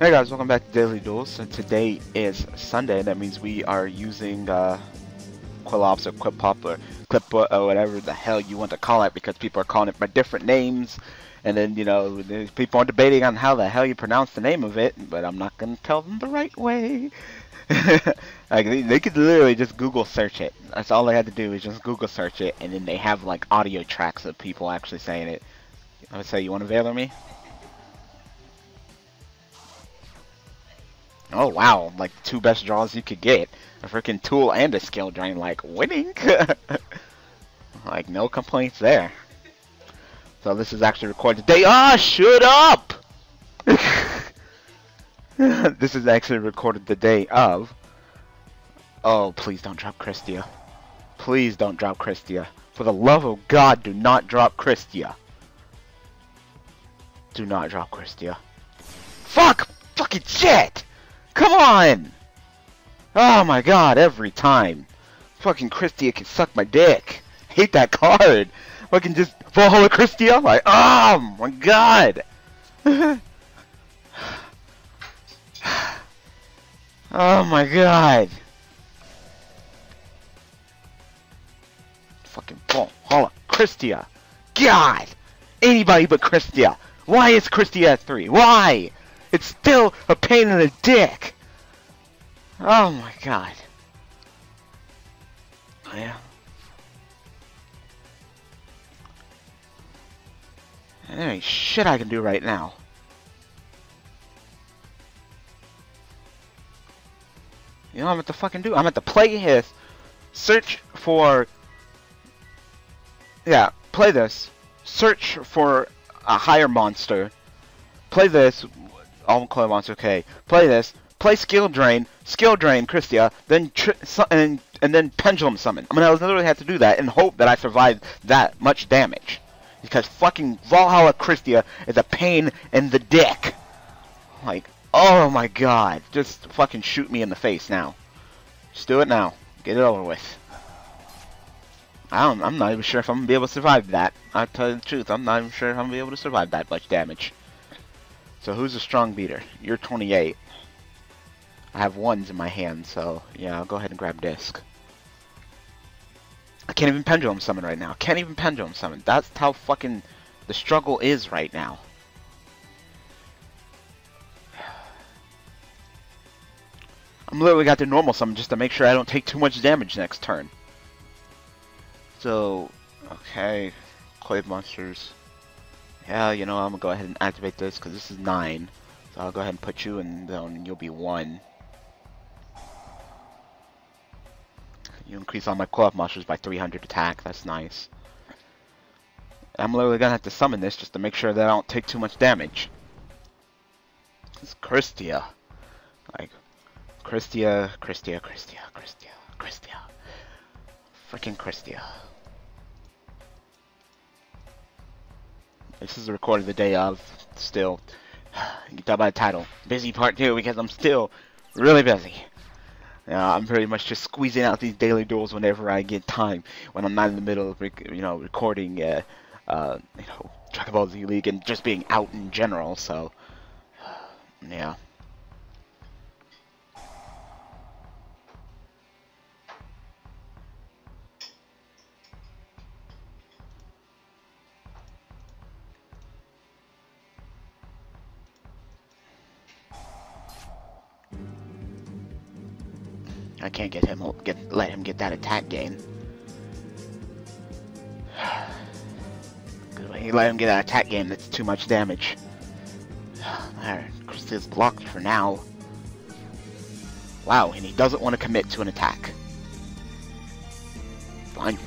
Hey guys, welcome back to Daily Duels. And today is Sunday. and That means we are using uh, Quillops or Quipop or Clip or whatever the hell you want to call it because people are calling it by different names. And then, you know, people are debating on how the hell you pronounce the name of it, but I'm not going to tell them the right way. like they, they could literally just Google search it. That's all they had to do is just Google search it, and then they have like audio tracks of people actually saying it. I would say, you want to Veiler me? Oh wow, like two best draws you could get. A freaking tool and a skill drain, like winning. like no complaints there. So this is actually recorded today. Ah, shut up! this is actually recorded the day of. Oh, please don't drop Christia. Please don't drop Christia. For the love of God, do not drop Christia. Do not drop Christia. Fuck! Fucking shit! Come on! Oh my god, every time. Fucking Christia can suck my dick. Hate that card. Fucking just Valhalla Christia? Like, oh my god! oh my god! Fucking Valhalla Christia! God! Anybody but Christia! Why is Christia at 3? Why? It's still a pain in the dick. Oh my god. Yeah. There ain't shit I can do right now. You know what I'm at the fucking do? I'm at the play his search for yeah, play this. Search for a higher monster. Play this all clay monster. Okay, play this. Play skill drain, skill drain Christia, then and and then pendulum summon. I'm gonna literally have to do that and hope that I survive that much damage, because fucking Valhalla Christia is a pain in the dick. Like, oh my god, just fucking shoot me in the face now. Just do it now. Get it over with. I don't, I'm not even sure if I'm gonna be able to survive that. I tell you the truth, I'm not even sure if I'm gonna be able to survive that much damage. So who's a strong beater? You're 28. I have ones in my hand, so yeah, I'll go ahead and grab disc. I can't even pendulum summon right now. Can't even pendulum summon. That's how fucking the struggle is right now. I'm literally got the normal summon just to make sure I don't take too much damage next turn. So, okay, Clave Monsters. Yeah, you know, I'm gonna go ahead and activate this because this is 9. So I'll go ahead and put you in then you'll be 1. You increase all my co-op monsters by 300 attack, that's nice. I'm literally gonna have to summon this just to make sure that I don't take too much damage. It's Christia. Like, Christia, Christia, Christia, Christia, Christia. Freaking Christia. This is recorded the day of, still. You can tell by the title. Busy part two because I'm still really busy. Uh, I'm pretty much just squeezing out these daily duels whenever I get time. When I'm not in the middle of, you know, recording, uh, uh, you know, Dragon Ball Z League and just being out in general. So, yeah. I can't get him get let him get that attack gain. when you let him get that attack gain, that's too much damage. Alright, Christia's blocked for now. Wow, and he doesn't want to commit to an attack. Fine.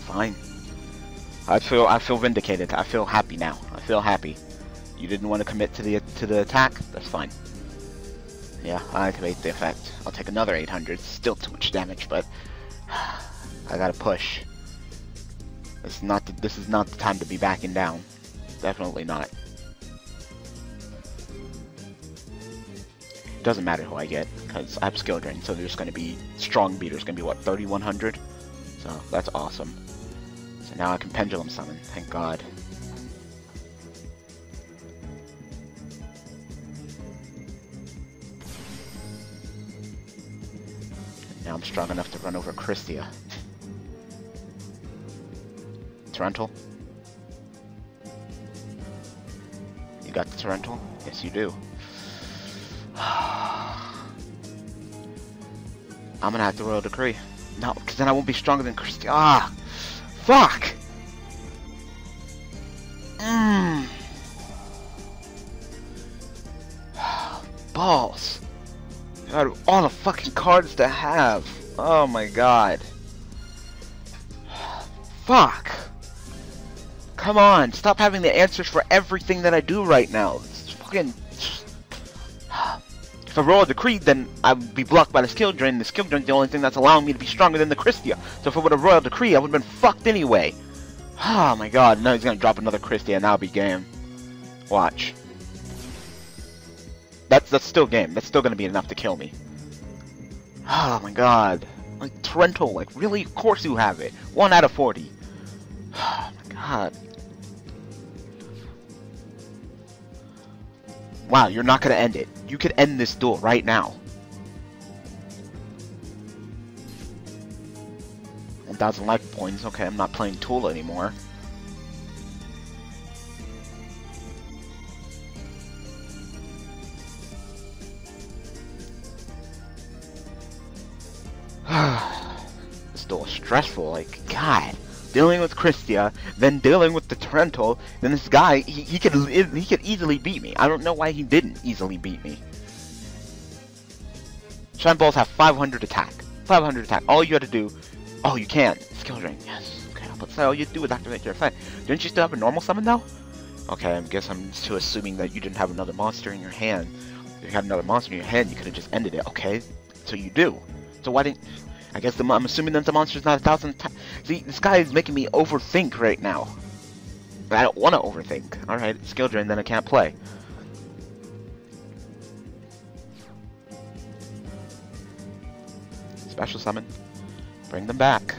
Fine. I feel I feel vindicated. I feel happy now. I feel happy. You didn't want to commit to the to the attack? That's fine. Yeah, I activate the effect. I'll take another 800. Still too much damage, but I gotta push. This is not the, this is not the time to be backing down. Definitely not. Doesn't matter who I get, because I have skill drain, so there's to be strong beaters. To be what 3100. So that's awesome. So now I can pendulum summon. Thank God. Strong enough to run over Christia. Torrential? You got the Torrential? Yes, you do. I'm gonna have to Royal Decree. No, because then I won't be stronger than Christia. Ah! Fuck! All the fucking cards to have. Oh my god. Fuck. Come on, stop having the answers for everything that I do right now. It's fucking... If I roll a decree, then I would be blocked by the skill drain. The skill drain is the only thing that's allowing me to be stronger than the Christia. So if I would have royal decree, I would have been fucked anyway. Oh my god, now he's gonna drop another Christia and I'll be game. Watch. That's that's still game. That's still gonna be enough to kill me. Oh my god. Like Torrential, like really? Of course you have it. One out of forty. Oh my god. Wow, you're not gonna end it. You could end this duel right now. 1,000 life points. Okay, I'm not playing Tool anymore. Stressful. Like, God dealing with Christia, then dealing with the Torrential, then this guy, he, he could he could easily beat me. I don't know why he didn't easily beat me. Shine Balls have 500 attack. 500 attack. All you had to do... Oh, you can. Skill drain. Yes. Okay, but so all you do is activate your effect. Didn't you still have a normal summon, though? Okay, I guess I'm still assuming that you didn't have another monster in your hand. If you had another monster in your hand, you could have just ended it. Okay, so you do. So why didn't... I guess the, I'm assuming that the monster's not a thousand times. See, this guy is making me overthink right now. I don't want to overthink. Alright, skill drain, then I can't play. Special summon. Bring them back.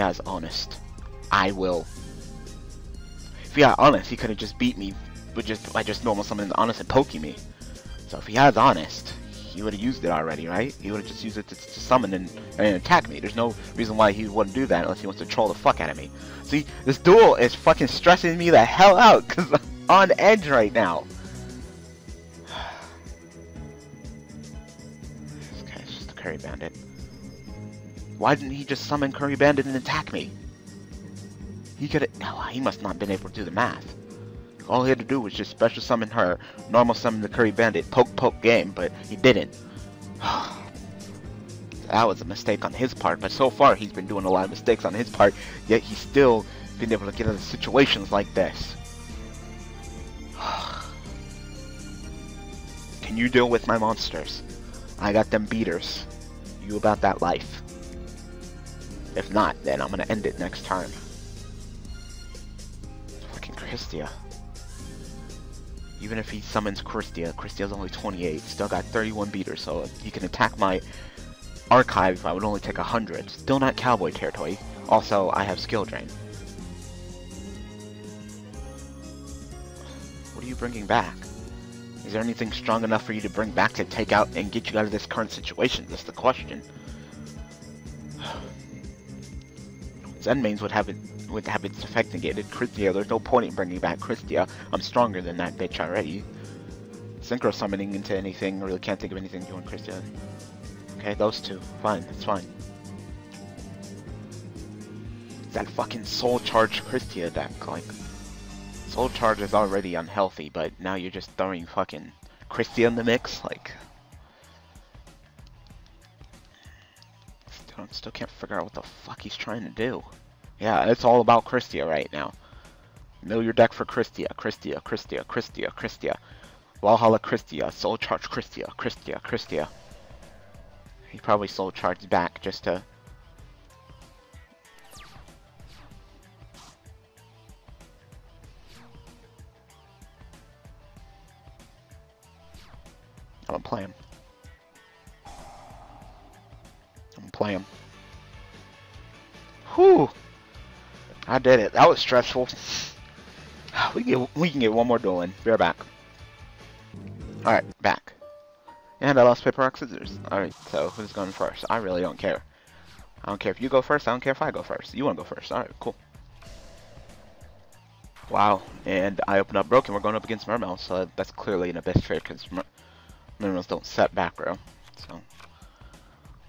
He has honest, I will. If he had honest, he could have just beat me with just by just normal summoning honest and poking me. So if he has honest, he would have used it already, right? He would have just used it to, to summon and, and attack me. There's no reason why he wouldn't do that unless he wants to troll the fuck out of me. See, this duel is fucking stressing me the hell out because I'm on edge right now. this guy's just a curry bandit. Why didn't he just summon Curry Bandit and attack me? He could have... Oh, he must not have been able to do the math. All he had to do was just special summon her, normal summon the Curry Bandit, poke poke game, but he didn't. that was a mistake on his part, but so far he's been doing a lot of mistakes on his part, yet he's still been able to get out of situations like this. Can you deal with my monsters? I got them beaters. You about that life. If not, then I'm gonna end it next time. Fucking Christia. Even if he summons Christia, Christia's only 28, still got 31 beaters, so he can attack my archive if I would only take 100. Still not cowboy territory. Also, I have skill drain. What are you bringing back? Is there anything strong enough for you to bring back to take out and get you out of this current situation? That's the question. Zenmaines would have it would have its effect negated. Christia, there's no point in bringing back Christia. I'm stronger than that bitch already. Synchro summoning into anything, I really can't think of anything doing Christia. Okay, those two. Fine, that's fine. That fucking Soul Charge Christia deck, like... Soul Charge is already unhealthy, but now you're just throwing fucking Christia in the mix, like... Still, can't figure out what the fuck he's trying to do. Yeah, it's all about Christia right now. Mill your deck for Christia, Christia, Christia, Christia, Christia. Valhalla Christia, Soul Charge Christia, Christia, Christia. He probably Soul Charged back just to... I'm gonna play him. Him. Whew! I did it. That was stressful. We can get, we can get one more duel in. Back. Alright, back. And I lost paper, rock, scissors. Alright, so who's going first? I really don't care. I don't care if you go first. I don't care if I go first. You want to go first. Alright, cool. Wow, and I opened up broken. We're going up against Mermail, so that's clearly an abyss trade because Mer Mermails don't set back row. So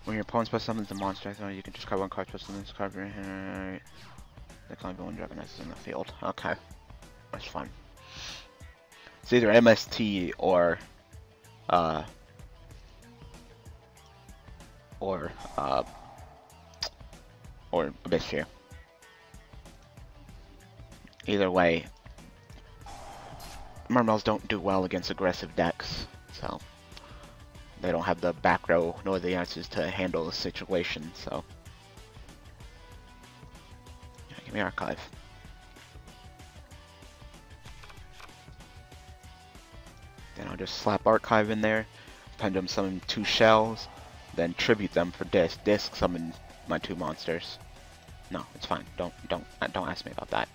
when your opponent's plus summons a monster, you can just card one card, plus summon this card. Right. The climb one dragoness is in the field. Okay, that's fine. It's either MST or uh or uh or Abyss Sphere. Either way, Mermails don't do well against aggressive decks, they don't have the back row nor the answers to handle the situation, so. Yeah, give me Archive. Then I'll just slap Archive in there, Pendulum summon two shells, then tribute them for disc. Disc summon my two monsters. No, it's fine. Don't don't don't ask me about that.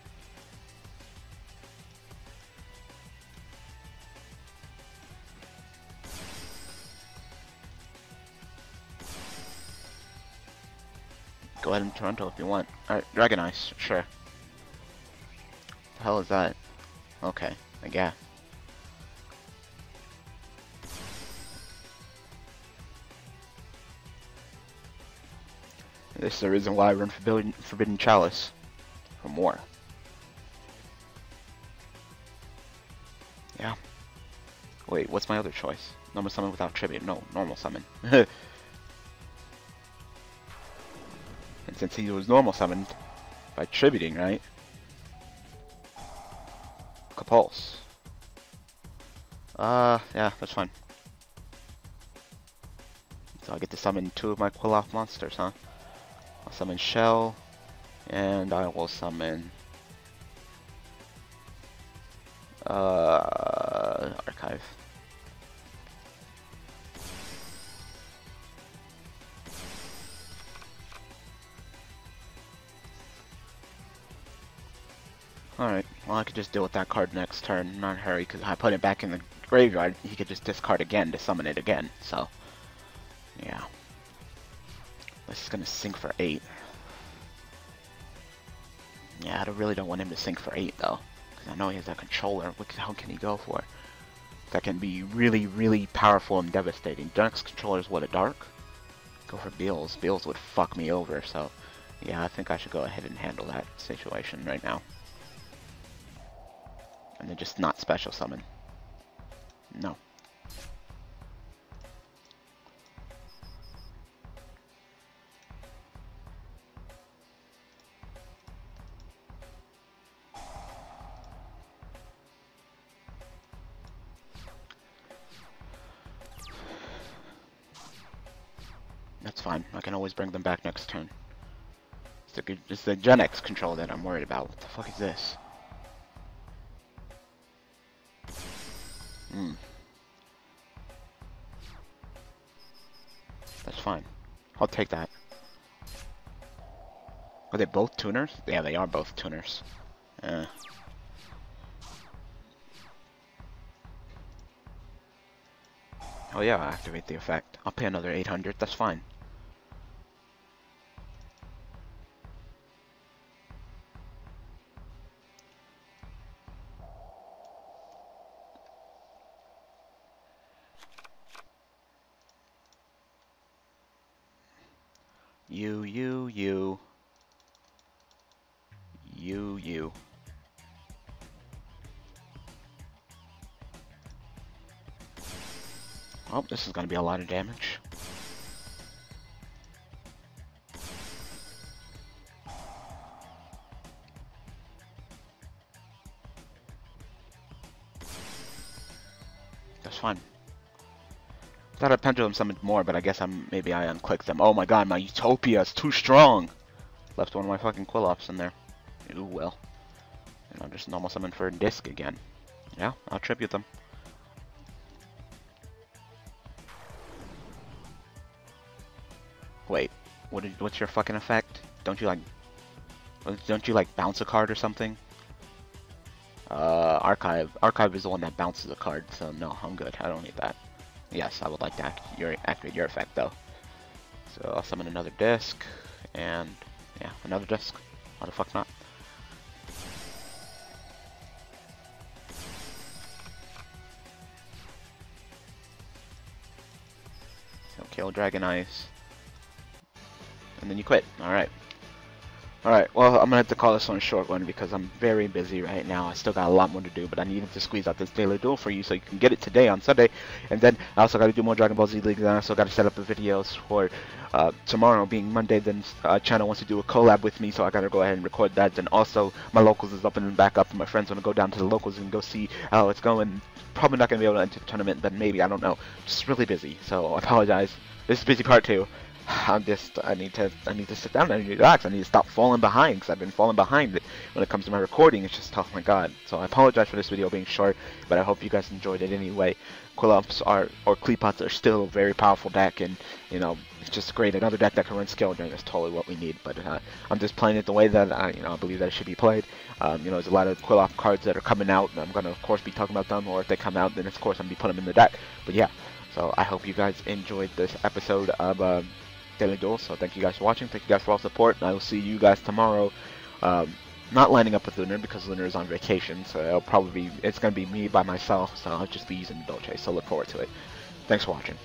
In Toronto if you want. Alright, Dragon Ice, sure. The hell is that? Okay, I guess. This is the reason why I run Forbidden, Forbidden Chalice. For more. Yeah. Wait, what's my other choice? Normal summon without tribute. No, normal summon. since he was normal summoned by tributing, right? Compulse. Uh, yeah, that's fine. So I get to summon two of my Qliloth monsters, huh? I'll summon Shell, and I will summon uh, Archive. Well I could just deal with that card next turn, not hurry, because I put it back in the graveyard, he could just discard again to summon it again, so, yeah. This is gonna sink for 8. Yeah, I really don't want him to sink for 8 though. Because I know he has that controller. What how can he go for? That can be really, really powerful and devastating. Dark's controller is what, a dark? Go for Beelze. Beelze would fuck me over, so... Yeah, I think I should go ahead and handle that situation right now. And then just not special summon. No. That's fine. I can always bring them back next turn. It's the, it's the Gen X control that I'm worried about. What the fuck is this? Hmm. That's fine. I'll take that. Are they both tuners? Yeah, they are both tuners. Oh yeah, I'll activate the effect. I'll pay another 800, that's fine. You, you, you. You, you. Oh, this is going to be a lot of damage. That's fine. Thought I pendulum summoned more, but I guess I'm maybe I unclick them. Oh my god, my utopia is too strong. Left one of my fucking quillops in there. Ooh well. And I'll just normal summon for a disc again. Yeah, I'll tribute them. Wait, what did, what's your fucking effect? Don't you like don't you like bounce a card or something? Uh, archive. Archive is the one that bounces a card, so no, I'm good. I don't need that. Yes, I would like to act your, activate your effect though. So I'll summon another disc, and yeah, another disc. Why the fuck not? So kill Dragon Ice. And then you quit. Alright. Alright, well, I'm gonna have to call this one a short one because I'm very busy right now. I still got a lot more to do, but I needed to squeeze out this daily duel for you so you can get it today on Sunday. And then I also gotta do more Dragon Ball Z League, and I also gotta set up the videos for uh, tomorrow being Monday. Then uh, channel wants to do a collab with me, so I gotta go ahead and record that. Then also, my locals is up and back up, and my friends wanna go down to the locals and go see how it's going. Probably not gonna be able to enter the tournament, but maybe, I don't know. Just really busy, so I apologize. This is busy part two. I'm just I need to I need to sit down. I need to relax. I need to stop falling behind because I've been falling behind when it comes to my recording. It's just oh my god. So I apologize for this video being short, but I hope you guys enjoyed it anyway. Quillups are or Kleepots are still a very powerful deck, and you know it's just great. Another deck that can run skill drain is totally what we need. But uh, I'm just playing it the way that I you know I believe that it should be played. Um, you know there's a lot of Quillop cards that are coming out, and I'm gonna of course be talking about them. Or if they come out, then of course I'm gonna be putting them in the deck. But yeah. So I hope you guys enjoyed this episode of. Uh, So thank you guys for watching. Thank you guys for all support. And I will see you guys tomorrow. Um, not lining up with Lunar because Lunar is on vacation. So it'll probably be, it's going to be me by myself. So I'll just be using Dolce. So look forward to it. Thanks for watching.